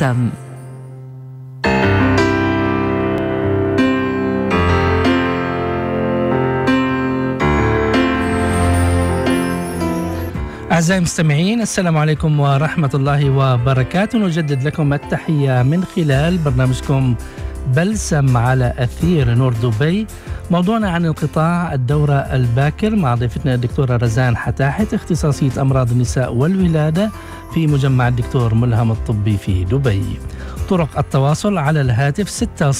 بلسم أعزائي المستمعين السلام عليكم ورحمة الله وبركاته. نجدد لكم التحية من خلال برنامجكم بلسم على أثير نور دبي. موضوعنا عن انقطاع الدورة الباكر مع ضيفتنا الدكتورة رزان حتاحت اختصاصية أمراض النساء والولادة في مجمع الدكتور ملهم الطبي في دبي. طرق التواصل على الهاتف 600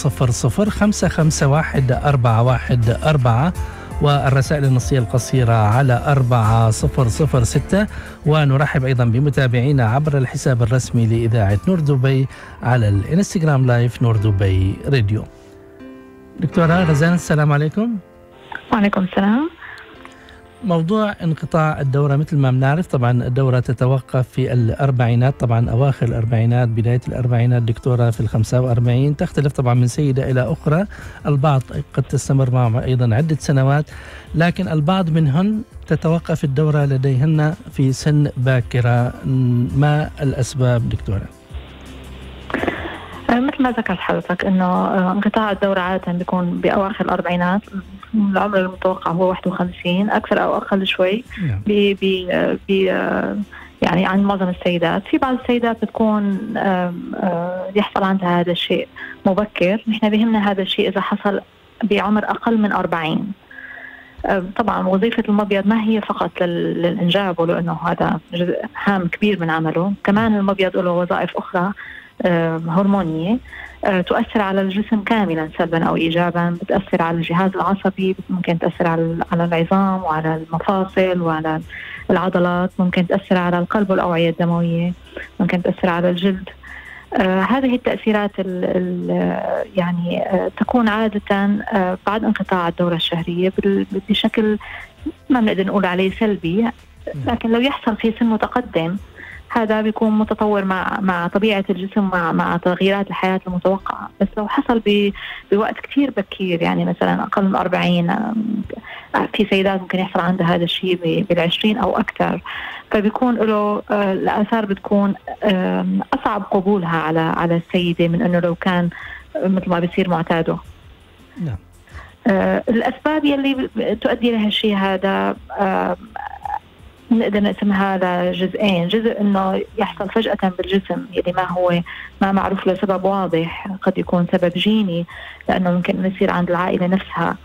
551 414 والرسائل النصية القصيرة على 4006 ونرحب أيضا بمتابعينا عبر الحساب الرسمي لإذاعة نور دبي على الإنستغرام لايف نور دبي راديو. دكتورة غزان السلام عليكم. وعليكم السلام. موضوع انقطاع الدورة مثل ما بنعرف طبعا الدورة تتوقف في الأربعينات طبعا أواخر الأربعينات بداية الأربعينات دكتورة في الخمسة وأربعين تختلف طبعا من سيدة إلى أخرى. البعض قد تستمر معهم أيضا عدة سنوات لكن البعض منهن تتوقف الدورة لديهن في سن باكرة. ما الأسباب دكتورة؟ آه، مثل ما ذكرت حضرتك إنه آه، انقطاع الدورة عادة بيكون بأواخر الأربعينات. العمر المتوقع هو 51 أكثر أو أقل شوي. نعم. ب ب يعني عن معظم السيدات. في بعض السيدات بتكون يحصل عندها هذا الشيء مبكر. نحن بهمنا هذا الشيء إذا حصل بعمر أقل من 40 طبعا وظيفة المبيض ما هي فقط للإنجاب ولأنه هذا جزء هام كبير من عمله. كمان المبيض له وظائف أخرى. هرمونية آه، تؤثر على الجسم كاملا سلبا أو ايجابا بتأثر على الجهاز العصبي ممكن تأثر على على العظام وعلى المفاصل وعلى العضلات ممكن تأثر على القلب والأوعية الدموية ممكن تأثر على الجلد. آه هذه التأثيرات ال ال يعني آه تكون عادة آه بعد انقطاع الدورة الشهرية بشكل ما بنقدر نقول عليه سلبي لكن لو يحصل في سن متقدم هذا بيكون متطور مع مع طبيعة الجسم مع مع تغييرات الحياة المتوقعة. بس لو حصل بوقت كثير بكير يعني مثلا أقل من 40 في سيدات ممكن يحصل عندها هذا الشيء بال20 أو أكثر. فبيكون له آه، الآثار بتكون أصعب قبولها على على السيدة من إنه لو كان مثل ما بيصير معتاده. نعم. آه الأسباب يلي تؤدي لهالشيء هذا آه نقدر نقسمها لجزئين جزء إنه يحصل فجأة بالجسم يلي ما هو ما معروف له سبب واضح. قد يكون سبب جيني لأنه ممكن يصير عند العائلة نفسها.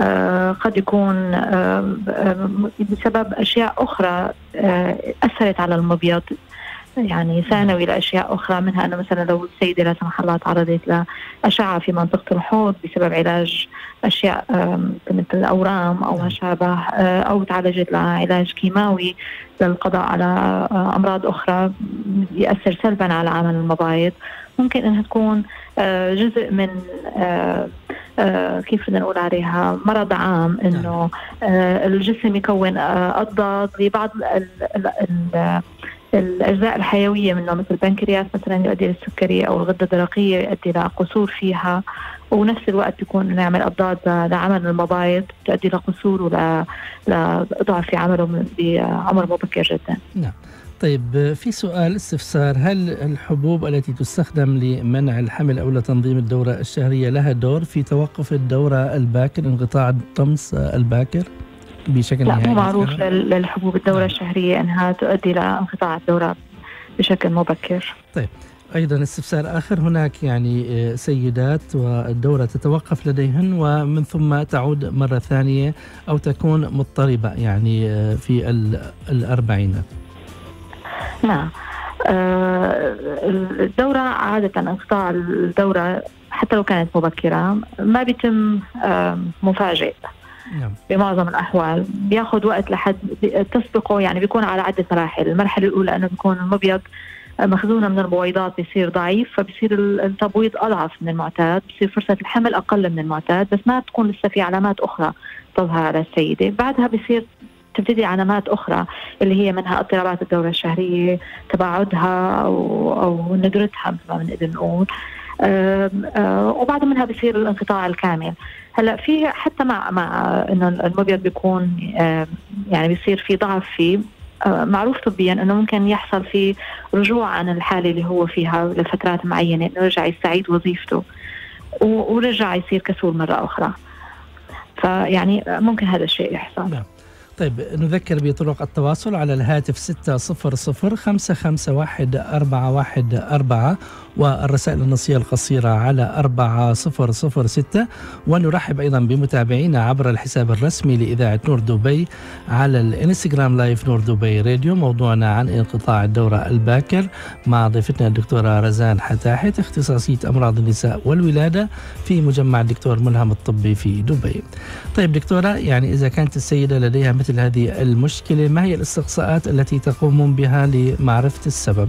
آه قد يكون آه بسبب أشياء أخرى آه أثرت على المبيض. يعني ثانوي لاشياء أخرى منها أنه مثلا لو السيدة لا سمح الله تعرضت لأشعة في منطقة الحوض بسبب علاج أشياء مثل الأورام أو ما شابه آه، أو تعالجت لعلاج كيماوي للقضاء على آه، أمراض أخرى يأثر سلبا على عمل المبايض ممكن إنها تكون آه، جزء من كيف بدنا نقول عليها مرض عام إنه نعم. الجسم يكون اضداد لبعض الأجزاء الحيوية منه مثل البنكرياس مثلا يؤدي للسكري أو الغدة الدرقية يؤدي لقصور فيها ونفس الوقت يكون نعمل أضداد لعمل المبايض تؤدي لقصور ولضعف في عمله بعمر مبكر جدا. نعم. طيب في سؤال استفسار هل الحبوب التي تستخدم لمنع الحمل أو لتنظيم الدورة الشهرية لها دور في توقف الدورة الباكر انقطاع الطمس الباكر؟ بشكل لا مو معروف للحبوب الدورة نعم. الشهرية أنها تؤدي لانقطاع الدورة بشكل مبكر. طيب أيضا استفسار آخر. هناك يعني آه، سيدات والدورة تتوقف لديهن ومن ثم تعود مرة ثانية أو تكون مضطربة يعني آه، في الأربعينات نعم. آه، الدورة عادة انقطاع الدورة حتى لو كانت مبكرة ما بيتم مفاجئ نعم. بمعظم الأحوال بياخذ وقت لحد تسبقه يعني بيكون على عدة مراحل، المرحلة الأولى إنه بيكون المبيض مخزونة من البويضات بيصير ضعيف فبصير التبويض أضعف من المعتاد، بصير فرصة الحمل أقل من المعتاد، بس ما بتكون لسه في علامات أخرى تظهر على السيدة، بعدها بصير تبتدي علامات أخرى اللي هي منها اضطرابات الدورة الشهرية، تباعدها أو أو ندرتها مثل ما بنقدر نقول. وبعد منها بصير الانقطاع الكامل. هلأ في حتى مع مع إنه المبيض بيكون يعني بيصير في ضعف فيه آه، معروف طبيا إنه ممكن يحصل في رجوع عن الحالة اللي هو فيها لفترات معينة إنه يرجع يستعيد وظيفته ورجع يصير كسول مرة أخرى. فيعني ممكن هذا الشيء يحصل. نعم. طيب نذكر بطرق التواصل على الهاتف 600 551 أربعة والرسائل النصية القصيرة على 4006 ونرحب أيضا بمتابعينا عبر الحساب الرسمي لإذاعة نور دبي على الإنستغرام لايف نور دبي راديو. موضوعنا عن انقطاع الدورة الباكر مع ضيفتنا الدكتورة رزان حتاحت اختصاصية أمراض النساء والولادة في مجمع الدكتور ملهم الطبي في دبي طيب دكتورة يعني إذا كانت السيدة لديها مثل هذه المشكلة ما هي الاستقصاءات التي تقومون بها لمعرفة السبب؟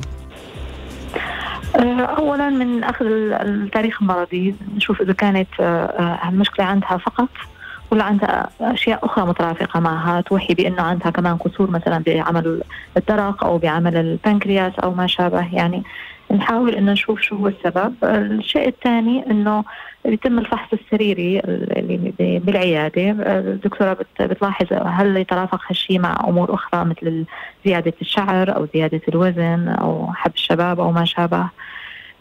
آه، اولا من أخذ التاريخ المرضي نشوف إذا كانت آه، آه، المشكلة عندها فقط ولا عندها أشياء أخرى مترافقة معها توحي بأنه عندها كمان قصور مثلا بعمل الدرق أو بعمل البنكرياس أو ما شابه يعني نحاول إنه نشوف شو هو السبب. الشيء الثاني إنه بيتم الفحص السريري اللي بالعيادة. الدكتورة بتلاحظ هل يترافق هالشيء مع أمور أخرى مثل زيادة الشعر أو زيادة الوزن أو حب الشباب أو ما شابه.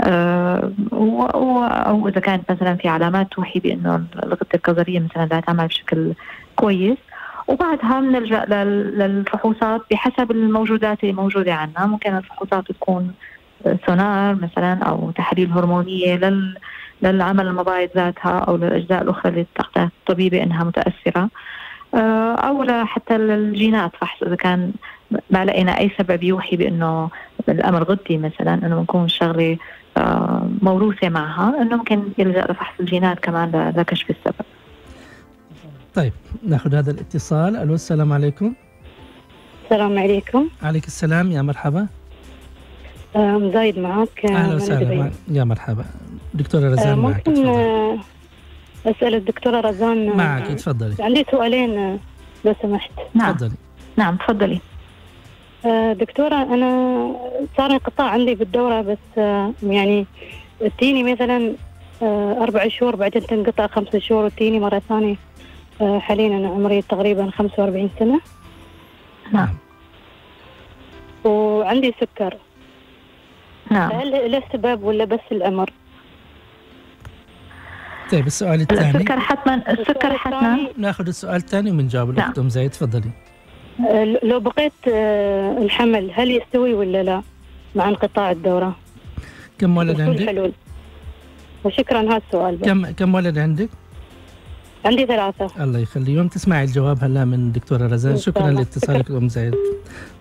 أه أو إذا كانت مثلا في علامات توحي بأنه الغدة الكظريه مثلا لا تعمل بشكل كويس. وبعدها بنلجأ للفحوصات بحسب الموجودات اللي موجودة عندنا ممكن الفحوصات تكون سونار مثلا أو تحاليل هرمونية لل للعمل المبايض ذاتها أو للأجزاء الأخرى اللي تعتقد الطبيبه إنها متأثرة آه، أو حتى الجينات فحص إذا كان ما لقينا أي سبب يوحي بأنه الأمر غدي مثلا إنه بنكون شغلة آه، موروثة معها إنه ممكن يلجأ لفحص الجينات كمان لكشف السبب. طيب ناخذ هذا الاتصال ألو السلام عليكم. السلام عليكم. عليك السلام يا مرحبا. زايد معك. أهلا وسهلا. يا مرحبا. دكتورة رزان معك ممكن آه، أسأل الدكتورة رزان آه، معك تفضلي. عندي سؤالين لو سمحت. نعم. تفضلي. نعم تفضلي. دكتورة أنا صار انقطاع عندي بالدورة بس يعني تيني مثلا أربع شهور بعدين تنقطع خمسة شهور وتيني مرة ثانية. حاليا أنا عمري تقريبا 45 سنة. نعم. وعندي سكر. نعم هل له سبب ولا بس الأمر؟ طيب السؤال الثاني السكر حتما السكر حتما ناخذ السؤال الثاني وبنجاوب نعم. أم زايد تفضلي أه، لو بقيت أه، الحمل هل يستوي ولا لا مع انقطاع الدورة؟ كم ولد عندك؟ وشكرا هذا السؤال. كم كم ولد عندك؟ عندي ثلاثة الله يخليهم تسمعي الجواب هلا من دكتورة رزان. شكرا لاتصالك أم زايد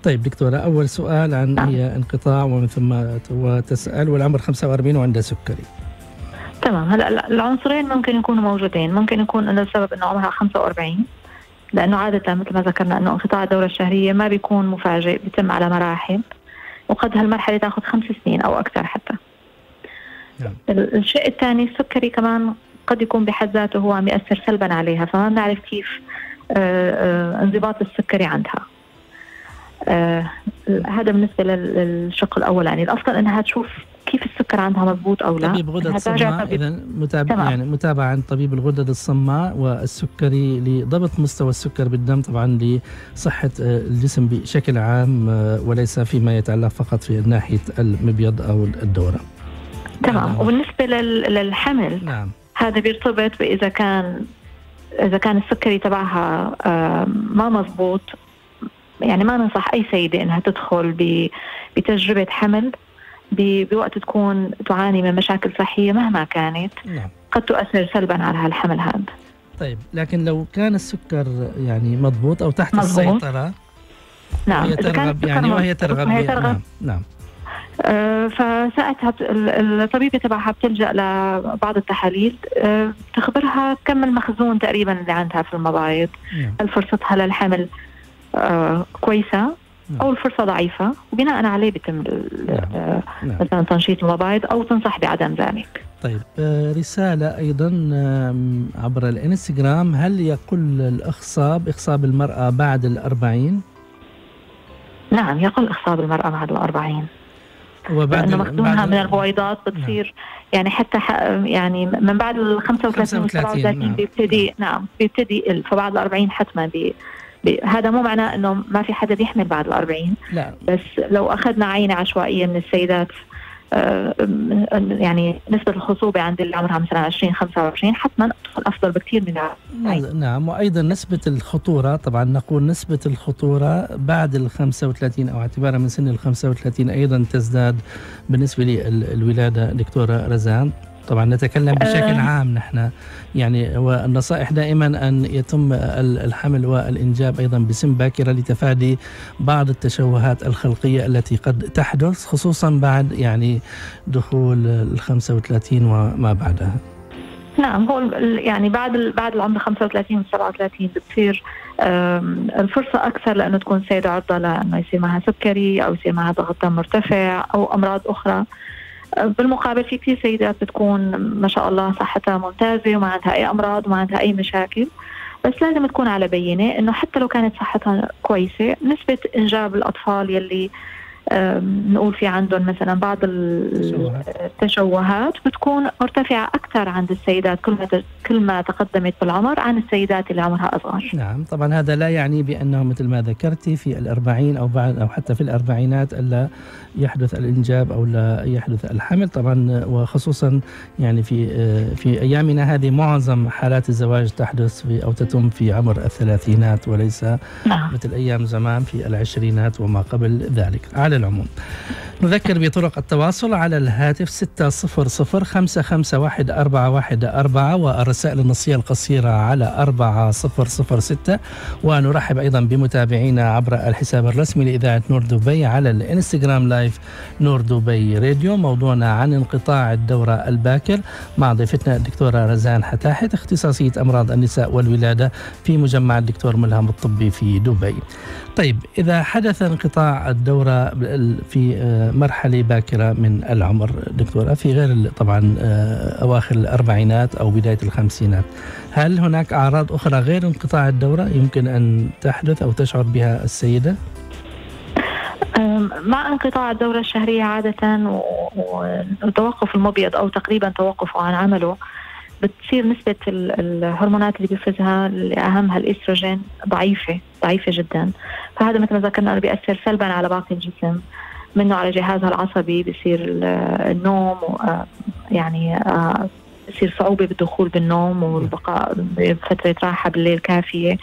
طيب دكتورة أول سؤال عن نعم. هي انقطاع ومن ثم وتسأل والعمر 45 وعندها سكري. تمام. هلا العنصرين ممكن يكونوا موجودين. ممكن يكون إنه السبب إنه عمرها 45 لأنه عادة مثل ما ذكرنا إنه انقطاع الدورة الشهرية ما بيكون مفاجئ بيتم على مراحل وقد هالمرحلة تاخذ خمس سنين أو أكثر حتى. نعم. الشيء الثاني السكري كمان قد يكون بحد ذاته هو عم يأثر سلبا عليها فما بنعرف كيف آه، آه، انضباط السكري عندها. آه هذا بالنسبة للشق الأول. يعني الأفضل إنها تشوف كيف السكر عندها مضبوط أو لا. طبيب غدد صماء اذا متابع يعني متابعه عن طبيب الغدد الصماء والسكري لضبط مستوى السكر بالدم طبعا لصحة الجسم بشكل عام وليس فيما يتعلق فقط في ناحية المبيض أو الدورة. تمام. وبالنسبة للحمل. نعم. هذا بيرتبط بإذا كان إذا كان السكري تبعها ما مضبوط يعني ما ننصح أي سيدة إنها تدخل بتجربة حمل بوقت تكون تعاني من مشاكل صحية مهما كانت نعم. قد تؤثر سلبا على هالحمل هذا طيب لكن لو كان السكر يعني مضبوط أو تحت مضبوط. السيطرة نعم وهي ترغب يعني وهي ترغب, وهي ترغب نعم, نعم. آه فساعتها الطبيبة تبعها بتلجأ لبعض التحاليل آه تخبرها كم المخزون تقريبا اللي عندها في المبايض نعم. هل فرصتها للحمل آه كويسة نعم. أو الفرصة ضعيفة وبناء عليه بيتم نعم. مثلا تنشيط المبايض أو تنصح بعدم ذلك. طيب رسالة أيضا عبر الإنستغرام هل يقل الإخصاب إخصاب المرأة بعد الأربعين؟ نعم يقل إخصاب المرأة بعد الأربعين. وبعد لأنه مخزونها من البويضات بتصير نعم. يعني حتى يعني من بعد ال 35 و 37 نعم. بيبتدي نعم بيبتدي يقل فبعد ال 40 حتما بي هذا مو معناه إنه ما في حدا بيحمل بعد ال 40 لا بس لو أخذنا عينه عشوائية من السيدات يعني نسبة الخصوبة عند اللي عمرها مثلا 20 25 حتما الطفل أفضل بكثير من نعم, نعم. وأيضا نسبة الخطورة طبعا نقول نسبة الخطورة بعد ال 35 أو اعتبارا من سن ال 35 أيضا تزداد بالنسبة للولادة دكتورة رزان. طبعا نتكلم بشكل آه. عام نحن. يعني والنصائح دائما أن يتم الحمل والإنجاب أيضا بسن باكرة لتفادي بعض التشوهات الخلقية التي قد تحدث خصوصا بعد يعني دخول ال 35 وما بعدها. نعم هو يعني بعد بعد العمر 35 و 37 بتصير الفرصة أكثر لأنه تكون سيدة عرضة لأنه يصير معها سكري أو يصير معها ضغط دم مرتفع أو أمراض أخرى. بالمقابل في كثير سيدات بتكون ما شاء الله صحتها ممتازة وما عندها أي أمراض وما عندها أي مشاكل. بس لازم تكون على بينة إنه حتى لو كانت صحتها كويسة نسبة إنجاب الأطفال يلي نقول في عندهم مثلا بعض التشوهات بتكون مرتفعة أكثر عند السيدات كل ما كل ما تقدمت بالعمر عن السيدات اللي عمرها أصغر. نعم طبعا هذا لا يعني بأنه مثل ما ذكرتي في الأربعين أو بعد أو حتى في الأربعينات ألا يحدث الإنجاب أو لا يحدث الحمل. طبعا وخصوصا يعني في في أيامنا هذه معظم حالات الزواج تحدث في أو تتم في عمر الثلاثينات وليس نعم. مثل أيام زمان في العشرينات وما قبل ذلك. على la monte نذكر بطرق التواصل على الهاتف 600 551 414 والرسائل النصية القصيرة على 4006 ونرحب أيضا بمتابعينا عبر الحساب الرسمي لإذاعة نور دبي على الإنستغرام لايف نور دبي راديو. موضوعنا عن انقطاع الدورة الباكر مع ضيفتنا الدكتورة رزان حتاحت اختصاصية أمراض النساء والولادة في مجمع الدكتور ملهم الطبي في دبي. طيب إذا حدث انقطاع الدورة في آه، مرحلة باكرة من العمر. دكتورة في غير طبعا آه، أواخر الأربعينات أو بداية الخمسينات هل هناك أعراض أخرى غير انقطاع الدورة يمكن أن تحدث أو تشعر بها السيدة؟ مع انقطاع الدورة الشهرية عادة وتوقف المبيض أو تقريبا توقفه عن عمله بتصير نسبة الهرمونات اللي بيفرزها اللي أهمها الإستروجين ضعيفة ضعيفة جدا. فهذا مثل ما ذكرنا أنه بيأثر سلبا على باقي الجسم. منه على جهازها العصبي بصير النوم يعني بصير صعوبة بالدخول بالنوم والبقاء بفترة راحة بالليل كافية.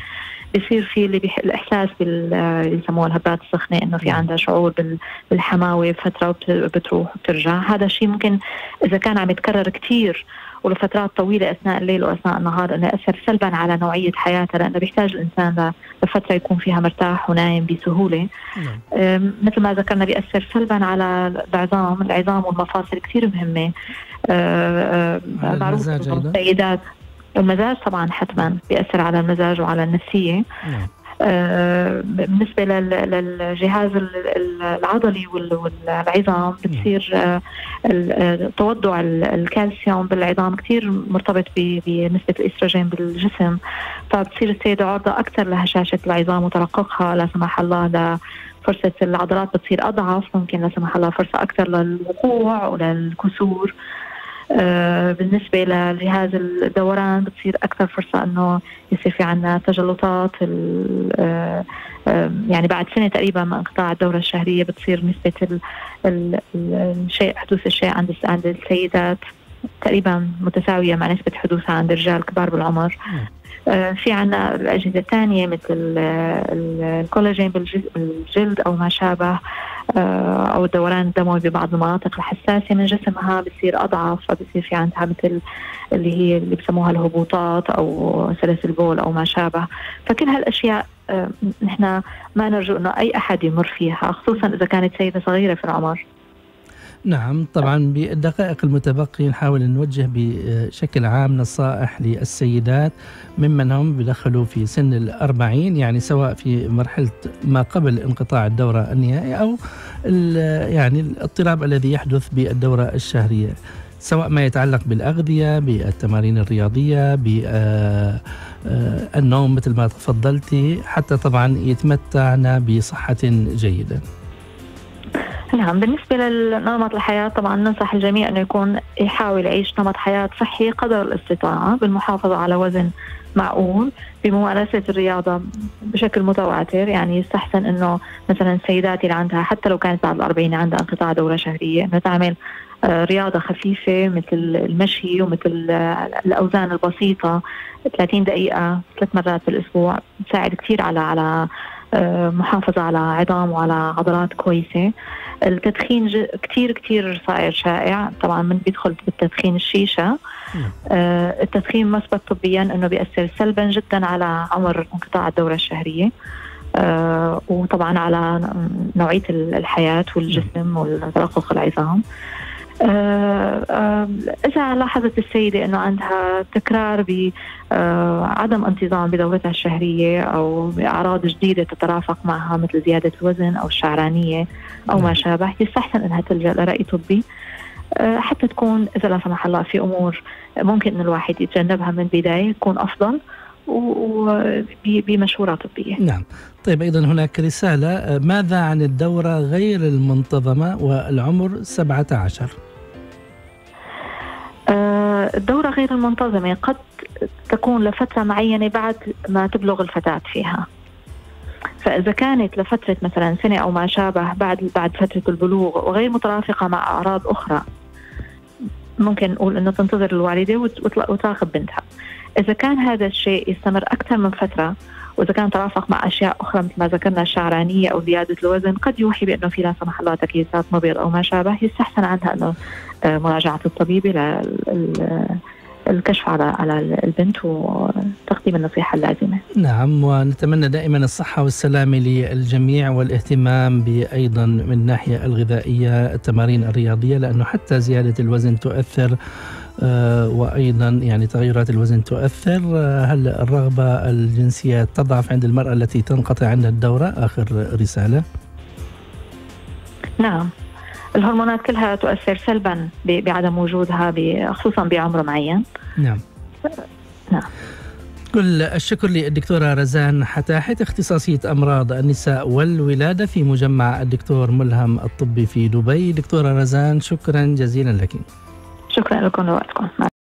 بصير في اللي بيح... الإحساس بال اللي يسموها الهبات السخنة إنه في عندها شعور بال... بالحماوة فترة وبتروح وبترجع. هذا الشيء ممكن إذا كان عم يتكرر كثير ولفترات طويلة أثناء الليل وأثناء النهار أنه يأثر سلبا على نوعية حياته لأنه بيحتاج الإنسان لفترة يكون فيها مرتاح ونايم بسهولة. نعم. مثل ما ذكرنا بيأثر سلبا على العظام العظام والمفاصل كثير مهمة. معروف السيدات المزاج طبعا حتما بيأثر على المزاج وعلى النفسية. نعم. بالنسبة للجهاز العضلي والعظام بتصير توضع الكالسيوم بالعظام كثير مرتبط بنسبة الإستروجين بالجسم فبتصير السيده عرضة أكثر لهشاشة العظام وترققها لا سمح الله ل فرصة العضلات بتصير أضعف ممكن لا سمح الله فرصة أكثر للوقوع وللكسور. بالنسبة لجهاز الدوران بتصير أكثر فرصة أنه يصير في عنا تجلطات آه، آه، يعني بعد سنة تقريبا من انقطاع الدورة الشهرية بتصير نسبة الشيء حدوث الشيء عند عند السيدات. تقريبا متساوية مع نسبة حدوثها عند الرجال كبار بالعمر. في عنا الأجهزة الثانية مثل الكولاجين بالجلد أو ما شابه آه، أو الدوران الدموي ببعض المناطق الحساسة من جسمها بصير أضعف فبصير في عندها مثل اللي هي اللي بسموها الهبوطات أو سلاسل بول أو ما شابه. فكل هالأشياء آه، نحن ما نرجو إنه أي أحد يمر فيها خصوصا إذا كانت سيدة صغيرة في العمر. نعم طبعا بالدقائق المتبقية نحاول نوجه بشكل عام نصائح للسيدات ممن هم بدخلوا في سن الأربعين يعني سواء في مرحلة ما قبل انقطاع الدورة النهائية أو يعني الاضطراب الذي يحدث بالدورة الشهرية سواء ما يتعلق بالأغذية بالتمارين الرياضية بالنوم آه، مثل ما تفضلتي حتى طبعا يتمتعنا بصحة جيدة. نعم بالنسبة لنمط الحياة طبعا ننصح الجميع أنه يكون يحاول يعيش نمط حياة صحي قدر الاستطاعة بالمحافظة على وزن معقول بممارسة الرياضة بشكل متواتر. يعني يستحسن أنه مثلا السيدات اللي عندها حتى لو كانت بعد الأربعين عندها انقطاع دورة شهرية أنه تعمل آه، رياضة خفيفة مثل المشي ومثل الأوزان البسيطة 30 دقيقة ثلاث مرات بالأسبوع تساعد كثير على على آه، محافظة على عظام وعلى عضلات كويسة. التدخين كثير كثير صاير شائع. طبعا من بيدخل بالتدخين الشيشة. آه التدخين مثبت طبيا إنه بيأثر سلبا جدا على عمر انقطاع الدورة الشهرية. آه وطبعا على نوعية الحياة والجسم وتلقق العظام إذا لاحظت السيدة أنه عندها تكرار بعدم آه انتظام بدورتها الشهرية أو بأعراض جديدة تترافق معها مثل زيادة الوزن أو الشعرانية أو ما نعم. شابه يستحسن أنها تلجأ لرأي طبي. آه، حتى تكون إذا لا سمح الله في أمور ممكن أن الواحد يتجنبها من البداية يكون أفضل وبمشورة طبية. نعم. طيب أيضا هناك رسالة آه، ماذا عن الدورة غير المنتظمة والعمر 17 آه، الدورة غير المنتظمة قد تكون لفترة معينة بعد ما تبلغ الفتاة فيها فإذا كانت لفترة مثلا سنة أو ما شابه بعد بعد فترة البلوغ وغير مترافقة مع أعراض أخرى ممكن نقول إنه تنتظر الوالدة وتراقب بنتها. إذا كان هذا الشيء يستمر أكثر من فترة وإذا كان ترافق مع أشياء أخرى مثل ما ذكرنا الشعرانية أو زيادة الوزن قد يوحي بأنه في لا سمح الله تكيسات مبيض أو ما شابه يستحسن عندها إنه آه، مراجعة الطبيب الكشف على على البنت وتقديم النصيحة اللازمة. نعم ونتمنى دائما الصحة والسلامة للجميع والاهتمام بايضا من الناحية الغذائية التمارين الرياضية لأنه حتى زيادة الوزن تؤثر وأيضا يعني تغيرات الوزن تؤثر. آه، هل الرغبة الجنسية تضعف عند المرأة التي تنقطع عندها الدورة؟ آخر رسالة. نعم. الهرمونات كلها تؤثر سلبا بعدم وجودها خصوصا بعمر معين. نعم. نعم. كل الشكر للدكتورة رزان حتاحت اختصاصية أمراض النساء والولادة في مجمع الدكتور ملهم الطبي في دبي. دكتورة رزان شكرا جزيلا لك. شكرا لكم لوقتكم